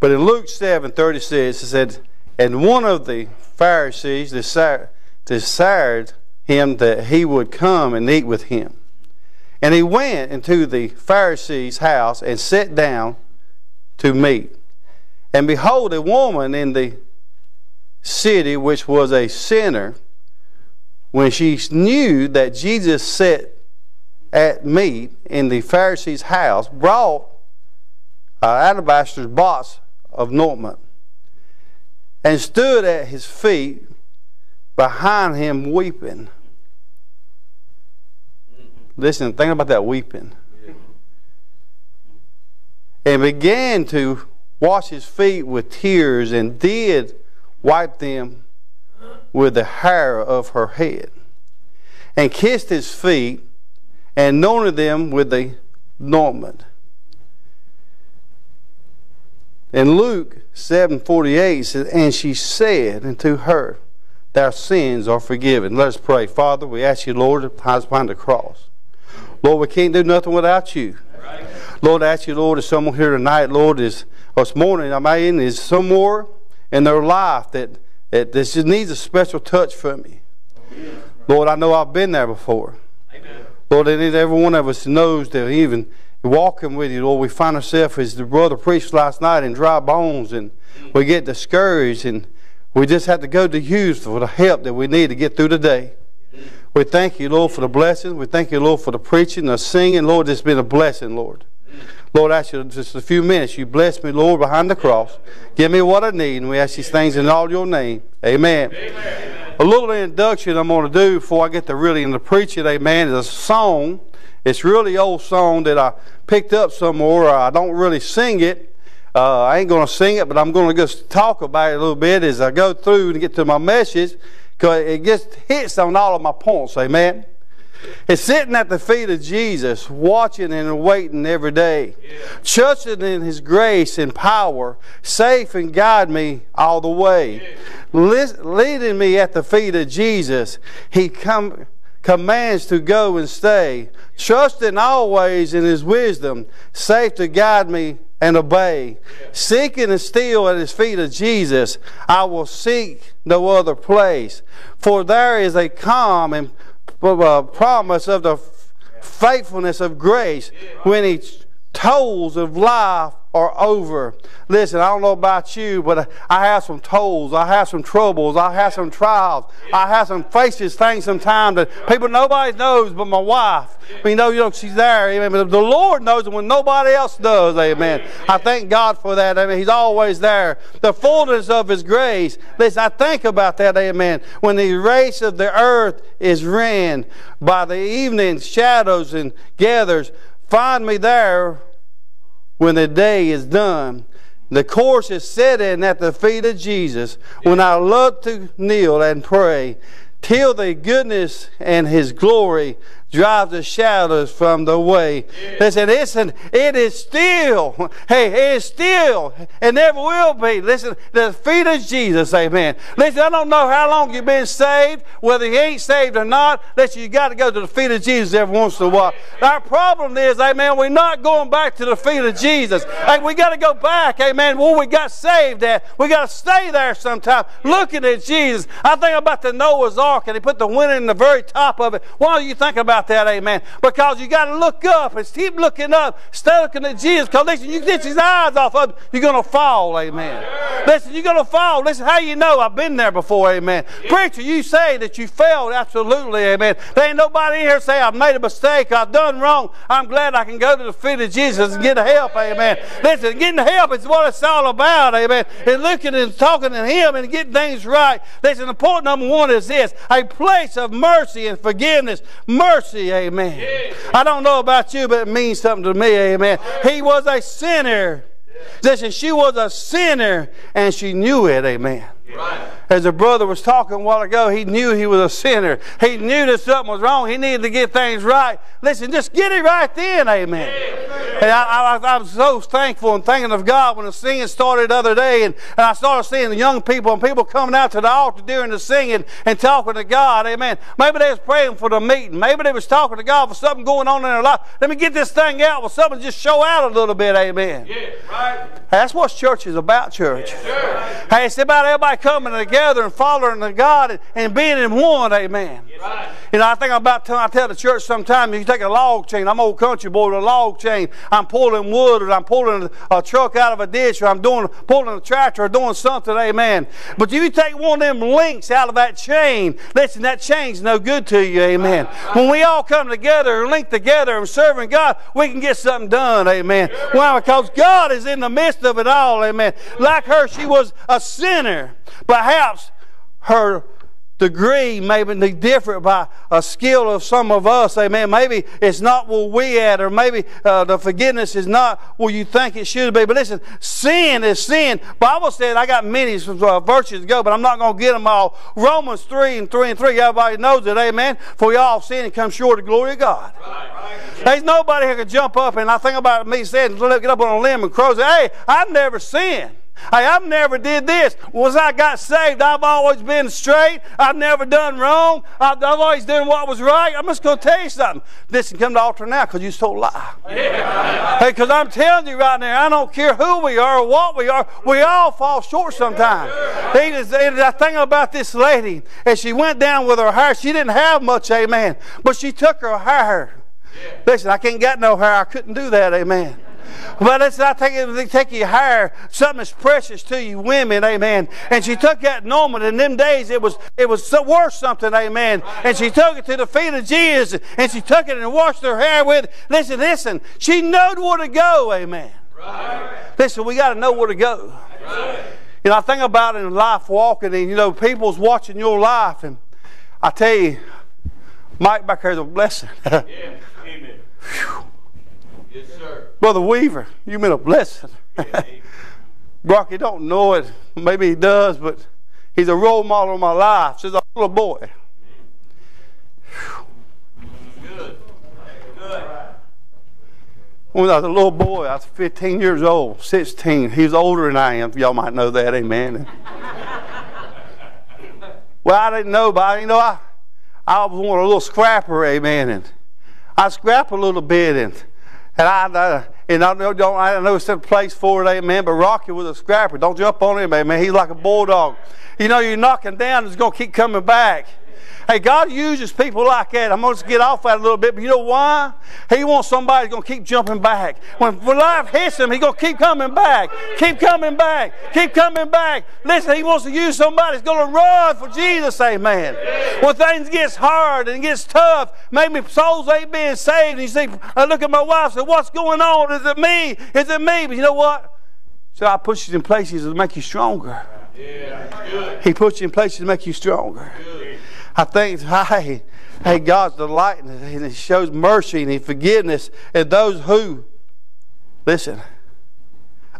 But in Luke 7 36, it said, And one of the Pharisees desired, desired him that he would come and eat with him. And he went into the Pharisee's house and sat down to meat. And behold, a woman in the city which was a sinner, when she knew that Jesus sat at meat in the Pharisee's house, brought an alabaster box of ointment and stood at his feet behind him weeping. Listen, think about that weeping. And began to wash his feet with tears and did wipe them with the hair of her head and kissed his feet and anointed them with the ointment. In Luke 7:48 says, "And she said unto her, Thy sins are forgiven." Let us pray. Father, we ask you, Lord, to hide behind the cross. Lord, we can't do nothing without you. Right. Lord, I ask you, Lord, if someone here tonight, Lord, is or this morning, I mean, is somewhere in their life that, that this just needs a special touch from me. Lord, I know I've been there before. Amen. Lord, need every one of us knows that even walking with you, Lord, we find ourselves, as the brother preached last night, in dry bones, and we get discouraged, and we just have to go to you for the help that we need to get through the day. We thank you, Lord, for the blessings. We thank you, Lord, for the preaching, the singing. Lord, it's been a blessing, Lord. Lord, I ask you just a few minutes. You bless me, Lord, behind the cross. Give me what I need, and we ask these things in all your name. Amen. Amen. A little introduction I'm going to do before I get to really into preaching, amen, is a song. It's really old song that I picked up somewhere. I don't really sing it. Uh, I ain't going to sing it, but I'm going to just talk about it a little bit as I go through and get to my message because it just hits on all of my points. Amen. It's sitting at the feet of Jesus, watching and waiting every day, yeah. trusting in His grace and power, safe and guide me all the way, yeah. leading me at the feet of Jesus. He come, commands to go and stay, trusting always in His wisdom, safe to guide me and obey. Seeking and still at his feet of Jesus, I will seek no other place. For there is a calm and promise of the faithfulness of grace when he tolls of life are over. Listen, I don't know about you, but I have some tolls. I have some troubles. I have some trials. I have some faces, things sometimes that people nobody knows but my wife. We know, you know she's there. Amen. But the Lord knows it when nobody else does. Amen. I thank God for that. Amen. He's always there. The fullness of His grace. Listen, I think about that. Amen. When the race of the earth is ran by the evening shadows and gathers, find me there when the day is done. The course is set in at the feet of Jesus when I love to kneel and pray till the goodness and his glory drive the shadows from the way. Listen, listen, it is still, hey, it is still, and never will be. Listen, the feet of Jesus, amen. Listen, I don't know how long you've been saved, whether you ain't saved or not. Listen, you got to go to the feet of Jesus every once in a while. Our problem is, amen, we're not going back to the feet of Jesus. Hey, we got to go back, amen, where we got saved at. We got to stay there sometime, looking at Jesus. I think about the Noah's Ark, and he put the window in the very top of it. Why do you think about about that, amen. Because you got to look up and keep looking up, stay looking at Jesus. Because listen, you get his eyes off of him, you're going to fall, amen. Listen, you're going to fall. Listen, how you know? I've been there before, amen. Preacher, you say that you failed, absolutely, amen. There ain't nobody in here say I've made a mistake, I've done wrong. I'm glad I can go to the feet of Jesus and get help, amen. Listen, getting help is what it's all about, amen. And looking and talking to Him and getting things right. Listen, the point number one is this a place of mercy and forgiveness. Mercy mercy, amen. I don't know about you, but it means something to me, amen. He was a sinner. Listen, she was a sinner and she knew it, amen. As a brother was talking a while ago, he knew he was a sinner. He knew that something was wrong. He needed to get things right. Listen, just get it right then, amen. And I, I, I'm so thankful and thanking of God when the singing started the other day, and, and I started seeing the young people and people coming out to the altar during the singing and talking to God. Amen. Maybe they was praying for the meeting. Maybe they was talking to God for something going on in their life. Let me get this thing out. Well, something just show out a little bit. Amen. Yeah, right. That's what church is about, church. Yeah, Hey, it's about everybody coming together and following the God and, and being in one. Amen. Right. You know, I think I'm about I tell the church sometimes you take a log chain. I'm old country boy with a log chain. I'm pulling wood or I'm pulling a truck out of a ditch or I'm doing pulling a tractor or doing something. Amen. But you take one of them links out of that chain, listen, that chain's no good to you. Amen. When we all come together and link together and serving God, we can get something done. Amen. Why? Because God is in the midst of it all. Amen. Like her, she was a sinner. Perhaps her degree may be different by a skill of some of us. Amen. Maybe it's not where we at, or maybe uh, the forgiveness is not where you think it should be. But listen, sin is sin. Bible said I got many uh, virtues to go, but I'm not going to get them all. Romans three and three and three. Everybody knows it. Amen. For we all sin and come short of the glory of God. Right. There's nobody who can jump up and I think about me saying, get up on a limb and crow. Say, hey, I've never sinned. Hey, I've never did this. Was I got saved? I've always been straight. I've never done wrong. I've, I've always done what was right. I'm just going to tell you something. Listen, come to the altar now because you told a lie. Yeah. Hey, because I'm telling you right now, I don't care who we are or what we are. We all fall short sometimes. The thing about this lady, as she went down with her hair, she didn't have much, amen. But she took her hair. Yeah. Listen, I can't get no hair. I couldn't do that, amen. But it's not taking they take your hair, something that's precious to you, women, amen. And she took that normal. In them days, it was it was so worth something, amen. And she took it to the feet of Jesus, and she took it and washed her hair with. It. Listen, listen. She knowed where to go, amen. Right. Listen, we got to know where to go. Right. You know, I think about it in life walking, and you know, people's watching your life, and I tell you, Mike back there is a blessing. yeah. Amen. Yes, sir. Brother Weaver, you've been a blessing. Brock, you don't know it. Maybe he does, but he's a role model of my life since a little boy. Good. Good. When I was a little boy, I was 15 years old, 16. He's older than I am. Y'all might know that, amen. well, I didn't know, but you know, I, I was one a little scrapper, amen. And I scrap a little bit, and and I, and I know, don't, I know it's a place for it, amen. But Rocky was a scrapper. Don't jump on him, amen. He's like a bulldog. You know, you're knocking down, he's going to keep coming back. Hey, God uses people like that. I'm going to get off that a little bit, but you know why? He wants somebody who's going to keep jumping back. When, life hits him, he's going to keep coming back. Keep coming back. Keep coming back. Listen, he wants to use somebody who's going to run for Jesus, amen. When things gets hard and gets tough, maybe souls ain't being saved, and you see, I look at my wife and say, what's going on? Is it me? Is it me? But you know what? So I push you in places to make you stronger. Yeah, he puts you in places to make you stronger. Good. I think, hey, hey, God's delight and He shows mercy and He forgiveness. And those who, listen,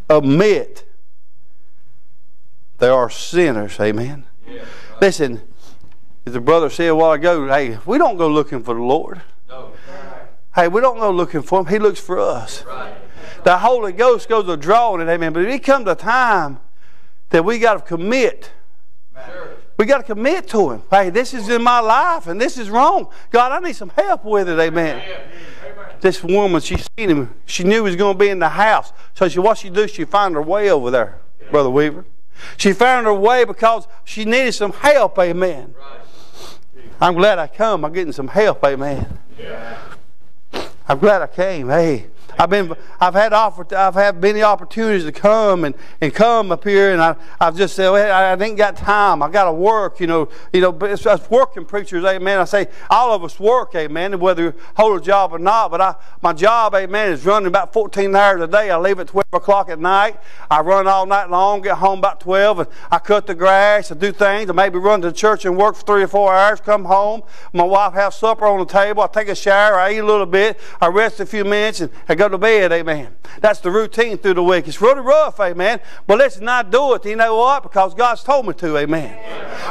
admit they are sinners. Amen. Yeah, right. Listen, as the brother said a while ago, hey, we don't go looking for the Lord. No. Hey, we don't go looking for Him. He looks for us. Right. The Holy Ghost goes a drawing it, amen. But it comes a time that we got to commit. We got to commit to Him. Hey, this is in my life and this is wrong. God, I need some help with it. Amen. This woman, she seen him. She knew he was going to be in the house. So she, what she do? She found her way over there, Brother Weaver. She found her way because she needed some help. Amen. I'm glad I come. I'm getting some help. Amen. I'm glad I came. Hey, I've been, I've had offer, I've had many opportunities to come and, and come up here, and I, I've just said, well, I, ain't got time. I got to work, you know, you know. But it's us working preachers, amen. I say all of us work, amen, whether you hold a job or not. But I, my job, amen, is running about 14 hours a day. I leave at 12 o'clock at night. I run all night long, get home about 12, and I cut the grass, I do things. I maybe run to the church and work for three or four hours. Come home, my wife has supper on the table. I take a shower, I eat a little bit, I rest a few minutes, and I go to bed, amen. That's the routine through the week. It's really rough, amen. But let's not do it. You know what? Because God's told me to, amen.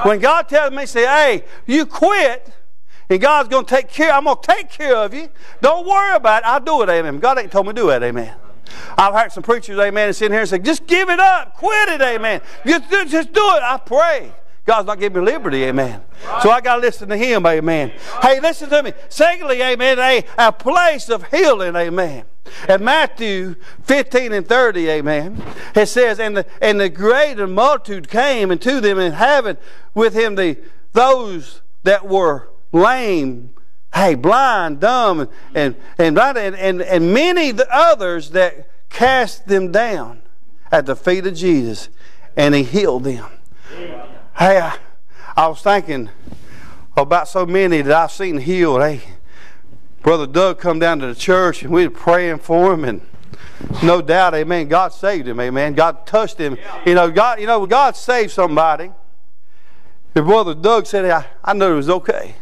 When God tells me, say, hey, you quit, And God's going to take care. I'm going to take care of you. Don't worry about it. I'll do it, amen. God ain't told me to do it, amen. I've heard some preachers, amen, sitting here and say, just give it up. Quit it, amen. Just, just do it. I pray. God's not giving me liberty, amen. So I got to listen to Him, amen. Hey, listen to me. Secondly, amen, a, a place of healing, amen. In Matthew 15 and 30, amen, it says, And the, and the great multitude came unto them and having with him the those that were lame, hey, blind, dumb, and, and, and, and, and many others that cast them down at the feet of Jesus, and he healed them. Hey, I, I was thinking about so many that I've seen healed. Hey, Brother Doug come down to the church and we were praying for him and no doubt, amen, God saved him, amen. God touched him. You know, God, you know, God saved somebody. His brother Doug said, I, I knew it was okay.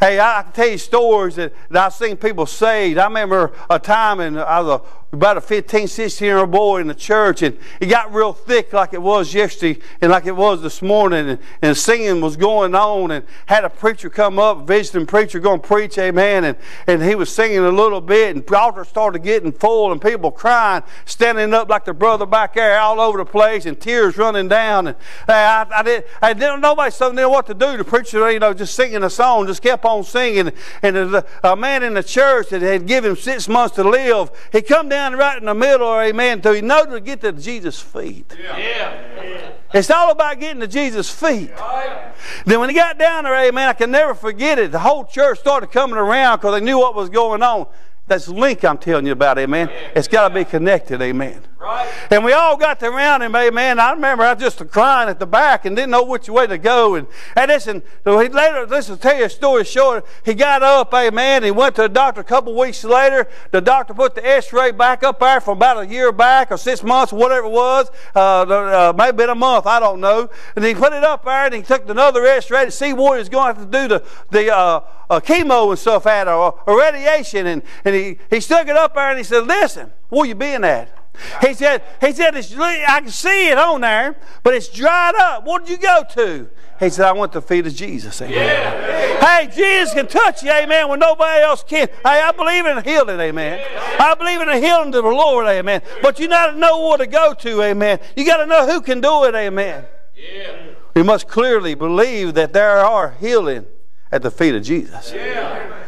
Hey, I, I can tell you stories that, that I've seen people saved. I remember a time and I was a about a 15, 16 year old boy in the church, and it got real thick like it was yesterday and like it was this morning, and, and singing was going on, and had a preacher come up, visiting preacher, going to preach, amen, and, and he was singing a little bit, and the altar started getting full, and people crying, standing up like their brother back there, all over the place, and tears running down, and I, I, did, I didn't nobody knew what to do. The preacher, you know, just singing a song, just kept on singing, and a, a man in the church that had given him six months to live, he come down down right in the middle, or amen, till you know to get to Jesus' feet. Yeah. yeah. It's all about getting to Jesus' feet. Right. Then when he got down there, amen, I can never forget it. The whole church started coming around because they knew what was going on. That's link I'm telling you about, amen. It's got to be connected, amen. Right. And we all got around him, amen. I remember I was just crying at the back and didn't know which way to go. And, and listen, so he later, listen, tell you a story short. He got up, amen. He went to the doctor a couple weeks later. The doctor put the x-ray back up there from about a year back or six months, whatever it was. Uh, uh, maybe been a month, I don't know. And he put it up there and he took another x-ray to see what he was going to have to do the, the uh, uh, chemo and stuff at or, or radiation. And, and he, he stuck it up there and he said, listen, where you been at? He said, he said, I can see it on there, but it's dried up. What did you go to? He said, I went to the feet of Jesus. Amen. Yeah. Hey, Jesus can touch you, amen, when nobody else can. Hey, I believe in healing, amen. I believe in a healing to the Lord, amen. But you got to know where to go to, amen. You got to know who can do it, amen. Yeah. We must clearly believe that there are healing at the feet of Jesus. Yeah.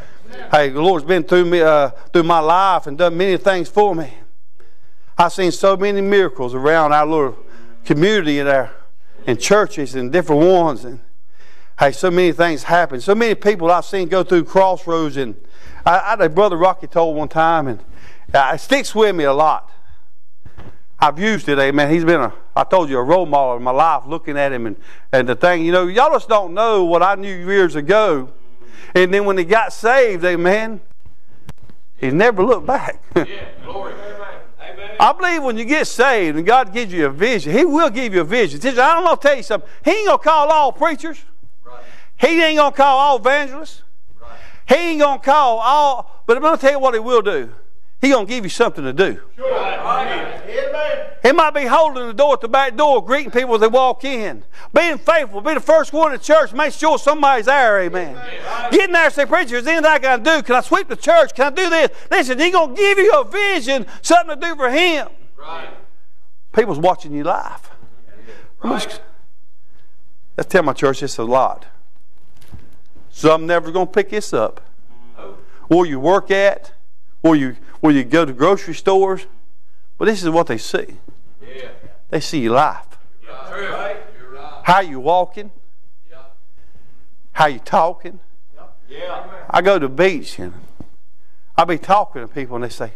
Hey, the Lord's been through me, uh, through my life and done many things for me. I've seen so many miracles around our little community and our in churches and different ones, and hey, so many things happen. So many people I've seen go through crossroads, and I, I brother Rocky told one time, and uh, it sticks with me a lot. I've used it, amen. He's been a, I told you, a role model in my life, looking at him and, and the thing, you know, y'all just don't know what I knew years ago. And then when he got saved, amen, he never looked back. yeah, glory. I believe when you get saved and God gives you a vision, He will give you a vision. I don't know, tell you something. He ain't going to call all preachers. Right. He ain't going to call all evangelists. Right. He ain't going to call all, but I'm going to tell you what He will do. He's going to give you something to do. Sure. He might be holding the door at the back door, greeting people as they walk in. Being faithful, be the first one in the church, make sure somebody's there, amen. amen. Getting there and say, Preacher, is anything I can do? Can I sweep the church? Can I do this? Listen, He's going to give you a vision, something to do for Him. Right. People's watching you live. Right. Let's tell my church this a lot. So I'm never going to pick this up. Oh. Where you work at, where you where you go to grocery stores. But this is what they see. Yeah. They see your life. Yeah. How you walking. Yeah. How you talking. Yeah. I go to the beach and I be talking to people and they say,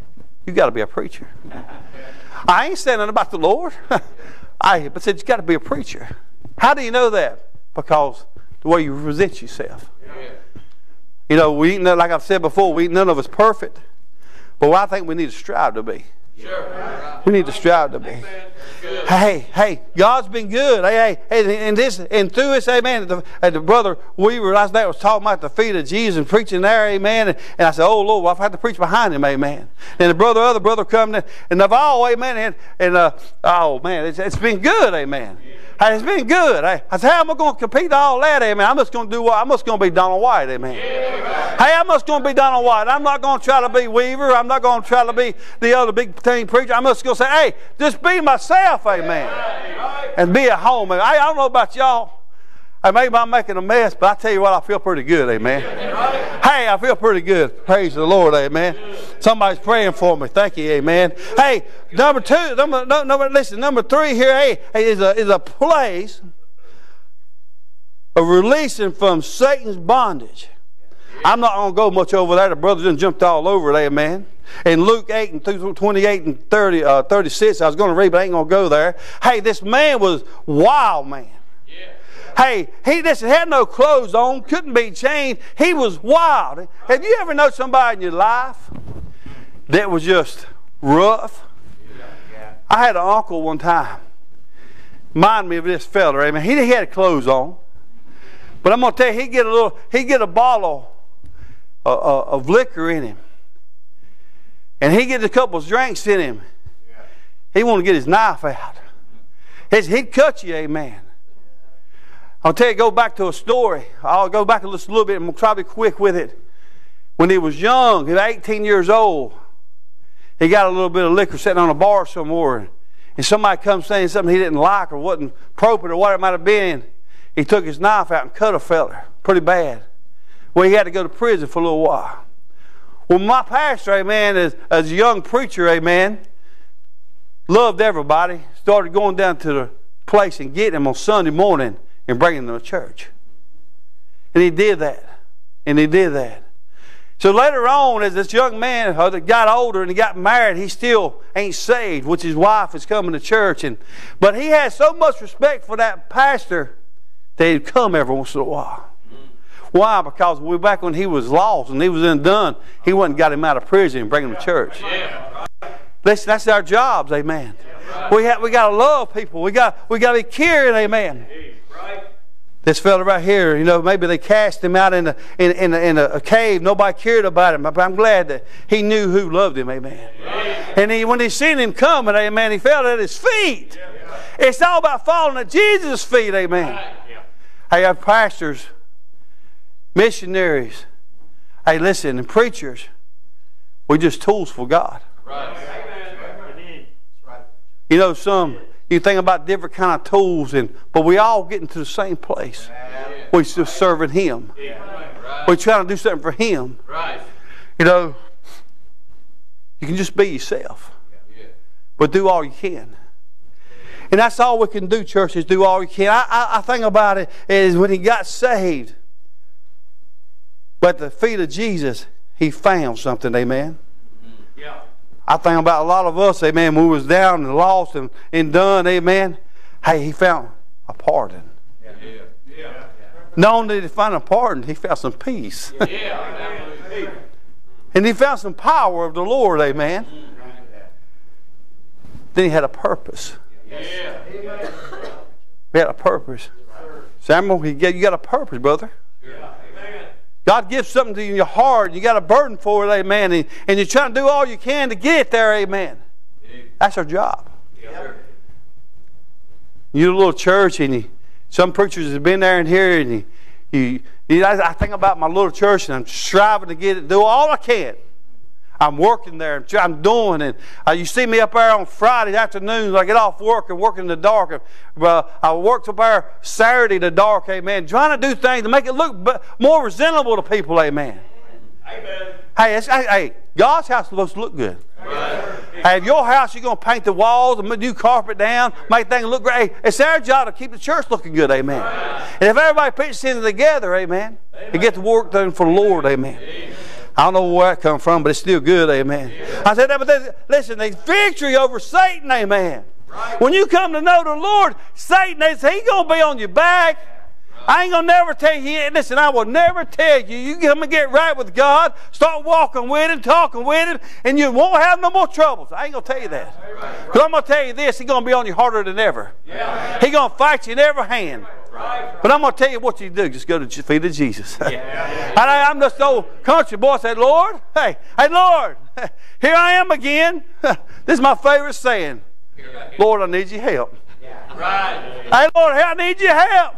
You gotta be a preacher. I ain't saying nothing about the Lord. I but said you gotta be a preacher. How do you know that? Because the way you present yourself. Yeah. You know, we like I've said before, we none of us perfect. But I think we need to strive to be. Sure. We need to strive to be. Hey, hey, God's been good. Hey, hey, and this and through this, amen. The, the brother Weaver last night was talking about the feet of Jesus and preaching there, amen. And, and I said, Oh Lord, well, I've had to preach behind him, amen. And the brother, other brother come in, and of all, amen. And, and uh, oh man, it's, it's been good, amen. Hey, it's been good. Hey, I said, how am I going to compete all that, amen? I'm just going to do what? I'm just going to be Donald White, amen. Yeah. Hey, I'm just going to be Donald White. I'm not going to try to be Weaver. I'm not going to try to be the other big team preacher. I'm just going to say, hey, just be myself, amen. And be at home. Hey, I don't know about y'all. Hey, maybe I'm making a mess, but I tell you what, I feel pretty good, amen. Hey, I feel pretty good. Praise the Lord, amen. Somebody's praying for me. Thank you, amen. Hey, number two, number, number listen, number three here, hey, is a, is a place of releasing from Satan's bondage. I'm not going to go much over there. The brother done jumped all over it, amen. In Luke 8 and 28 and 30, uh, 36, I was going to read, but I ain't going to go there. Hey, this man was wild man. Hey, he just had no clothes on, couldn't be chained. He was wild. Have you ever known somebody in your life that was just rough? I had an uncle one time. Mind me of this fella, amen. He had clothes on. But I'm gonna tell you, he get a little, he get a bottle of, of liquor in him. And he gets a couple of drinks in him. He want to get his knife out. He'd cut you, amen. I'll tell you, go back to a story. I'll go back a little bit and we'll try to be quick with it. When he was young, he was 18 years old, he got a little bit of liquor sitting on a bar somewhere. And somebody comes saying something he didn't like or wasn't appropriate or what it might have been. He took his knife out and cut a feller pretty bad. Well, he had to go to prison for a little while. Well, my pastor, amen, as, as a young preacher, amen, loved everybody, started going down to the place and getting them on Sunday morning and bringing them to church. And he did that. And he did that. So later on, as this young man uh, got older and he got married, he still ain't saved, which his wife is coming to church. And but he had so much respect for that pastor that he'd come every once in a while. Why? Because we back when he was lost and he was undone, he wasn't got him out of prison and bring him to church. Listen, that's our jobs, amen. We have, we got to love people. We got we got to be caring, amen. This fellow right here, you know, maybe they cast him out in a, in, in, a, in a cave. Nobody cared about him. But I'm glad that he knew who loved him. Amen. And he, when he seen him coming, amen, he fell at his feet. It's all about falling at Jesus' feet. Amen. Yeah. Hey, our pastors, missionaries, hey, listen, and preachers, we're just tools for God. Right. You know, some you think about different kind of tools, and but we all getting to the same place. We're just serving Him. We're trying to do something for Him. You know, you can just be yourself, but do all you can. And that's all we can do, church, is do all you can. I, I, I think about it is when he got saved, but at the feet of Jesus, he found something, amen. Yeah. I think about a lot of us, amen, when we was down and lost and, and done, amen. Hey, he found a pardon. Yeah. Yeah. yeah. Not only did he find a pardon, he found some peace. Yeah. and he found some power of the Lord, amen. Then he had a purpose. Yeah. He had a purpose. Samuel, you got a purpose, brother. God gives something to you in your heart. and You got a burden for it, amen. And, and you're trying to do all you can to get there, amen. That's our job. You're a little church, and you, some preachers have been there and here, and you, you, you I think about my little church, and I'm striving to get it, do all I can. I'm working there. I'm doing it. Uh, you see me up there on Friday afternoons. I get off work and work in the dark. Uh, I worked up there Saturday to dark. Amen. Trying to do things to make it look more presentable to people. Amen. Amen. Hey, hey, God's house is supposed to look good. Right. Hey, if your house, you're going to paint the walls and new carpet down, make things look great. It's our job to keep the church looking good. Amen. And if everybody pitches in together, amen, amen. to get the work done for the Lord. Amen. amen. I don't know where that come from, but it's still good, amen. Yeah. I said, that, but listen, there's victory over Satan, amen. Right. When you come to know the Lord, Satan is he gonna be on your back. I ain't gonna never tell you. Listen, I will never tell you. You come and get right with God, start walking with Him, talking with Him, and you won't have no more troubles. I ain't gonna tell you that. Because I'm gonna tell you this: He's gonna be on you harder than ever. He's gonna fight you in every hand. But I'm gonna tell you what you do. Just go to the feet of Jesus. and I, I'm just old country boy. Said, Lord, hey, hey, Lord, here I am again. this is my favorite saying. Lord, I need your help. Right. Hey, Lord, I need your help.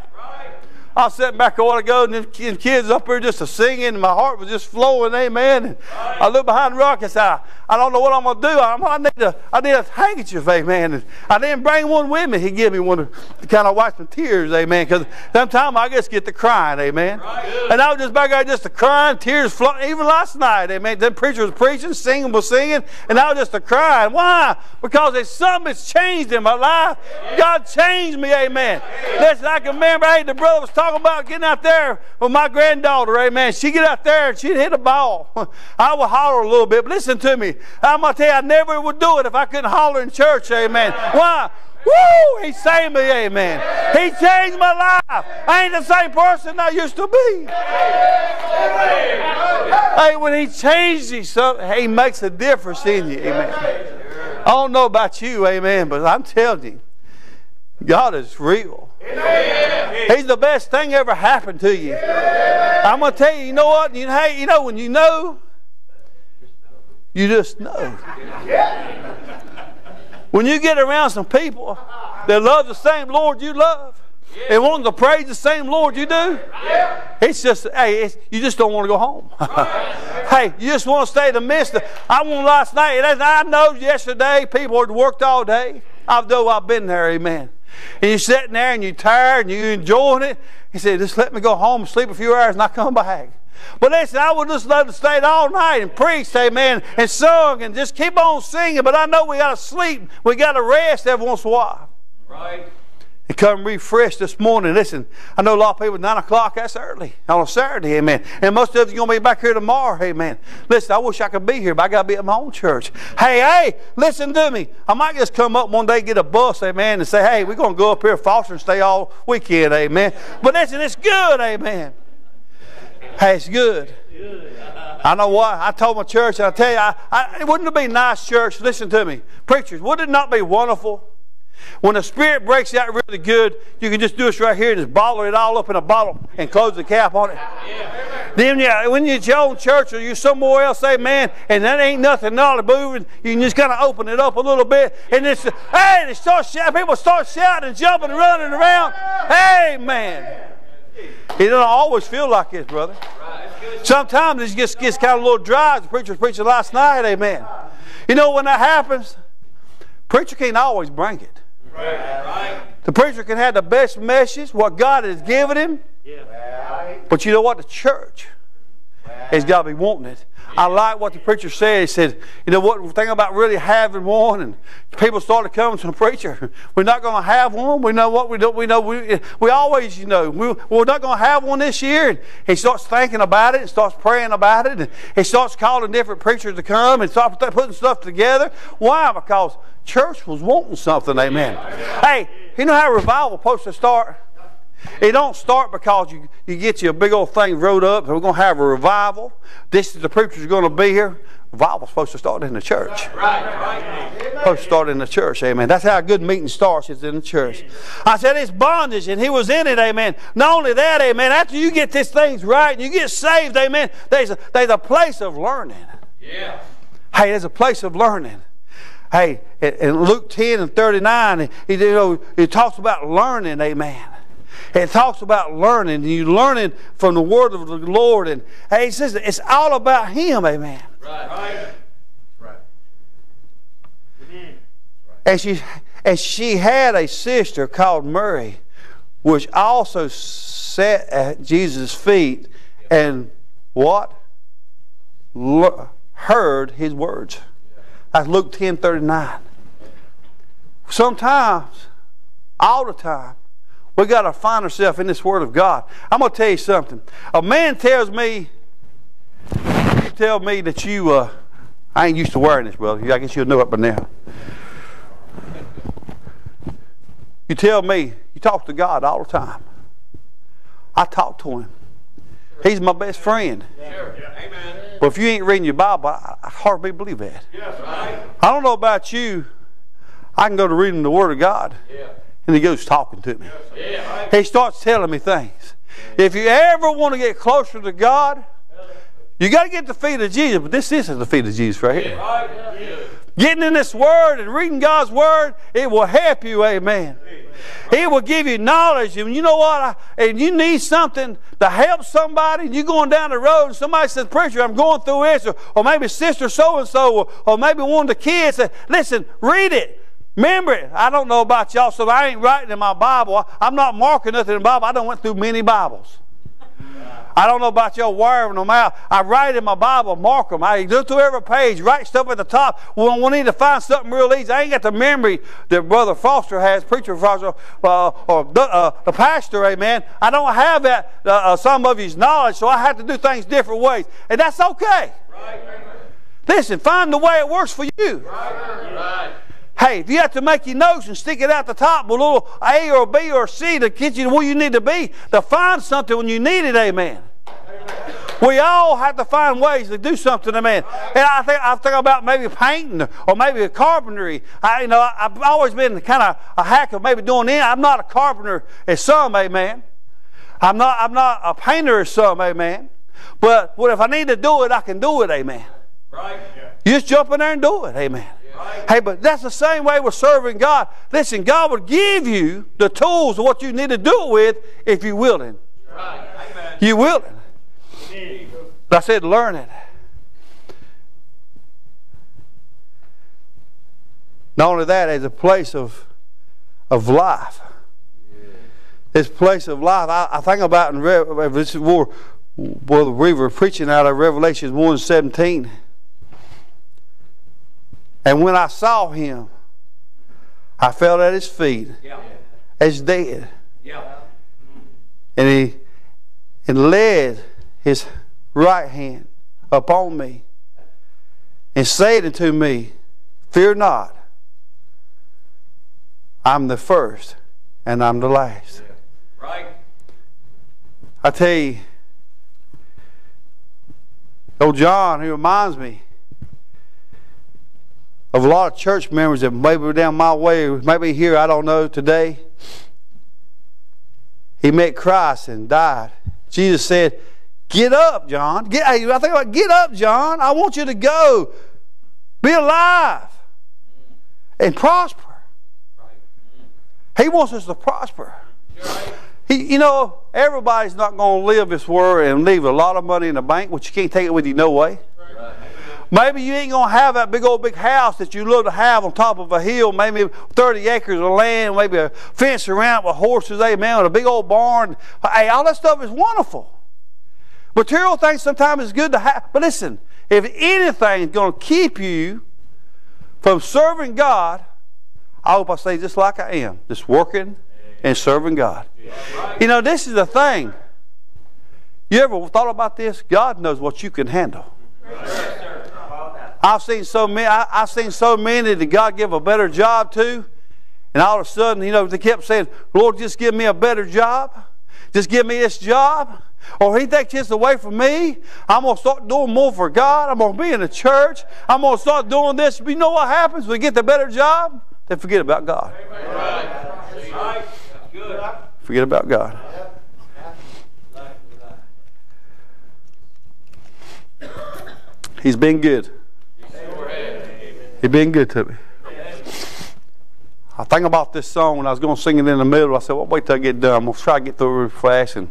I was sitting back a while ago, and the kids up here just a singing, and my heart was just flowing, amen. And. I looked behind the rock and said, I don't know what I'm going to do. I, I, need a, I need a handkerchief, amen. And I didn't bring one with me. He gave me one to kind of wipe some tears, amen. Because sometimes I just get to crying, amen. Right. And I was just back there just to crying, tears flowing. Even last night, amen. The preacher was preaching, singing was singing, and I was just a crying. Why? Because there's something that's changed in my life. God changed me, amen. Listen, I can remember, hey, the brother was talking talking about getting out there with my granddaughter, amen. She'd get out there and she'd hit a ball. I would holler a little bit, but listen to me. I'm going to tell you, I never would do it if I couldn't holler in church, amen. Why? Woo! He saved me, amen. He changed my life. I ain't the same person I used to be. Hey, when he changes you, he makes a difference in you, amen. I don't know about you, amen, but I'm telling you, God is real. He's the best thing ever happened to you. I'm going to tell you, you know what? You, hey, you know, when you know, you just know. When you get around some people that love the same Lord you love, and want to praise the same Lord you do, it's just, hey, it's, you just don't want to go home. hey, you just want to stay in the midst of, I went last night, and I know yesterday people had worked all day. Although I've been there, amen. And you're sitting there and you're tired and you're enjoying it. He said, just let me go home, sleep a few hours, and I'll come back. But listen, I would just love to stay all night and preach, amen, and sung and just keep on singing. But I know we got to sleep. We got to rest every once in a while. Right and come refreshed this morning. Listen, I know a lot of people, 9 o'clock, that's early on a Saturday, amen. And most of you going to be back here tomorrow, amen. Listen, I wish I could be here, but I got to be at my own church. Hey, hey, listen to me. I might just come up one day, get a bus, amen, and say, hey, we're going to go up here, Foster, and stay all weekend, amen. But listen, it's good, amen. Hey, it's good. I know what I told my church, and I tell you, I, I, wouldn't it be nice, church? Listen to me, preachers. Would it not be wonderful when the Spirit breaks out really good, you can just do this right here and just bottle it all up in a bottle and close the cap on it. Yeah. Then, yeah, when you're at your own church or you're somewhere else, say, man, and that ain't nothing not moving, you can just kind of open it up a little bit and it's, hey, they start shouting, people start shouting and jumping and running around. Hey, man. It don't always feel like this, brother. Sometimes it just gets kind of a little dry. The preacher was preaching last night, amen. You know when that happens? Preacher can't always bring it. The preacher can have the best message, what God has given him. But you know what? The church has got to be wanting it. I like what the preacher said. He said, you know what, thing about really having one, and people started coming to the preacher, we're not going to have one. We know what we do. We know we, we always, you know, we, we're not going to have one this year. And he starts thinking about it and starts praying about it. And he starts calling different preachers to come and start putting stuff together. Why? Because church was wanting something, amen. Hey, you know how revival supposed to start? It don't start because you, you get you a big old thing wrote up. We're going to have a revival. This is the preacher's going to be here. Revival's supposed to start in the church. Right, right. Supposed to start in the church, amen. That's how a good meeting starts, is in the church. I said it's bondage, and he was in it, amen. Not only that, amen, after you get these things right and you get saved, amen, there's a, there's a place of learning. Yeah. Hey, there's a place of learning. Hey, in Luke 10 and 39, he, you know, he talks about learning, amen. It talks about learning, and you learning from the word of the Lord. And hey, he says it's all about Him, amen. Right. Right. right. And she, and she had a sister called Mary, which also sat at Jesus' feet and what? heard his words. That's Luke 10 39. Sometimes, all the time, we got to find ourselves in this Word of God. I'm going to tell you something. A man tells me, you tell me that you, uh, I ain't used to wearing this, brother. I guess you'll know it by now. You tell me, you talk to God all the time. I talk to him. He's my best friend. Sure. But if you ain't reading your Bible, I, I hardly believe that. Yes, right. I don't know about you. I can go to reading the Word of God, yeah. And He goes talking to me. He starts telling me things. If you ever want to get closer to God, you got to get the feet of Jesus. But this isn't the feet of Jesus right here. Getting in this Word and reading God's Word, it will help you, amen. It will give you knowledge. And you know what? And you need something to help somebody, and you're going down the road, and somebody says, Preacher, I'm going through this, or, or maybe sister so and so, or maybe one of the kids said, Listen, read it. Remember it. I don't know about y'all, so I ain't writing in my Bible. I'm not marking nothing in the Bible. I don't went through many Bibles. I don't know about y'all wiring them out. I write in my Bible, mark them. I go through every page, write stuff at the top. When we need to find something real easy, I ain't got the memory that Brother Foster has, Preacher Foster, uh, or the, uh, the pastor, amen. I don't have that, uh, uh, some of his knowledge, so I have to do things different ways. And that's okay. Right. Listen, find the way it works for you. Right. Right. Hey, if you have to make your notes and stick it out the top with a little A or B or C to get you to where you need to be, to find something when you need it, amen. amen. We all have to find ways to do something, amen. And I think I think about maybe painting or maybe a carpentry. I, you know, I've always been kind of a hack of maybe doing it. I'm not a carpenter as some, amen. I'm not I'm not a painter as some, amen. But what if I need to do it, I can do it, amen. Right. Yeah. You just jump in there and do it, amen. Hey, but that's the same way we're serving God. Listen, God would give you the tools of what you need to do it with if you're willing. Right. You're willing. But I said, learn it. Not only that, as a place of, of life. This place of life, I, I think about in Re- this is where, where we were preaching out of Revelation 1 17. And when I saw him, I fell at his feet yeah. as dead. Yeah. And he and laid his right hand upon me and said unto me, Fear not, I'm the first and I'm the last. Yeah. Right. I tell you, old John, he reminds me of a lot of church members that maybe down my way, maybe here, I don't know, today. He met Christ and died. Jesus said, Get up, John. Get, I think about get up, John. I want you to go. Be alive and prosper. He wants us to prosper. He, you know, everybody's not going to live this world and leave a lot of money in the bank, which you can't take it with you no way. Maybe you ain't going to have that big old big house that you love to have on top of a hill, maybe 30 acres of land, maybe a fence around with horses, amen, with a big old barn. Hey, all that stuff is wonderful. Material things sometimes is good to have. But listen, if anything is going to keep you from serving God, I hope I say just like I am, just working and serving God. You know, this is the thing. You ever thought about this? God knows what you can handle. I've seen so many. I, have seen so many that God give a better job to, and all of a sudden, you know, they kept saying, "Lord, just give me a better job. Just give me this job." Or he takes this away from me. I'm gonna start doing more for God. I'm gonna be in the church. I'm gonna start doing this. You know what happens? We get the better job. They forget about God. Forget about God. He's been good. He's been good to me. I think about this song when I was going to sing it in the middle. I said, well, wait till I get done. To try to get through it fast. And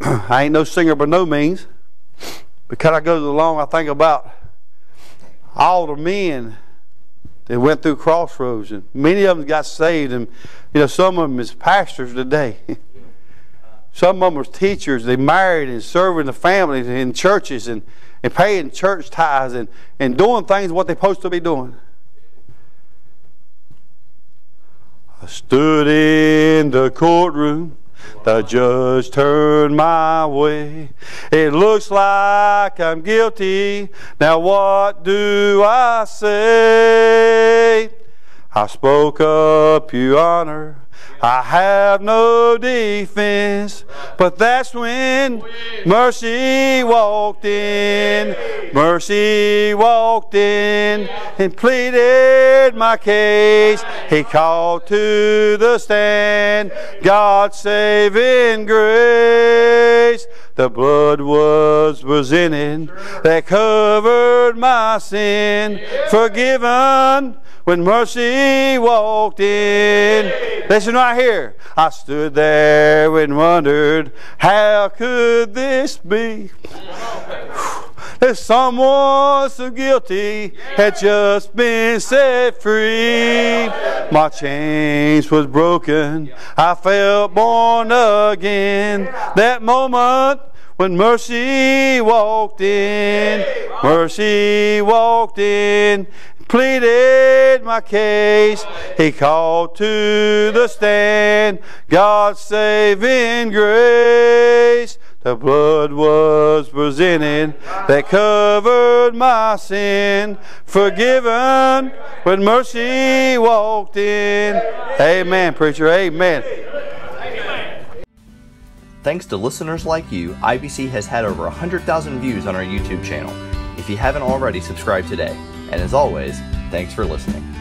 I ain't no singer by no means. Kind of goes along, I think about all the men that went through crossroads. And many of them got saved. And, you know, some of them is pastors today. some of them are teachers. They married and serving the families in churches. And and paying church tithes and, and doing things what they're supposed to be doing. I stood in the courtroom. The judge turned my way. It looks like I'm guilty. Now what do I say? I spoke up, Your Honor. I have no defense, but that's when mercy walked in. Mercy walked in and pleaded my case. He called to the stand, God's saving grace. The blood was presented that covered my sin, forgiven when mercy walked in. Listen right here. I stood there and wondered, how could this be? That someone so guilty had just been set free. My chains was broken. I felt born again. That moment when mercy walked in, mercy walked in, pleaded my case. He called to the stand, God's saving grace. The blood was presented that covered my sin, forgiven when mercy walked in. Amen, preacher. Amen. Thanks to listeners like you, IBC has had over 100,000 views on our YouTube channel. If you haven't already, subscribe today. And as always, thanks for listening.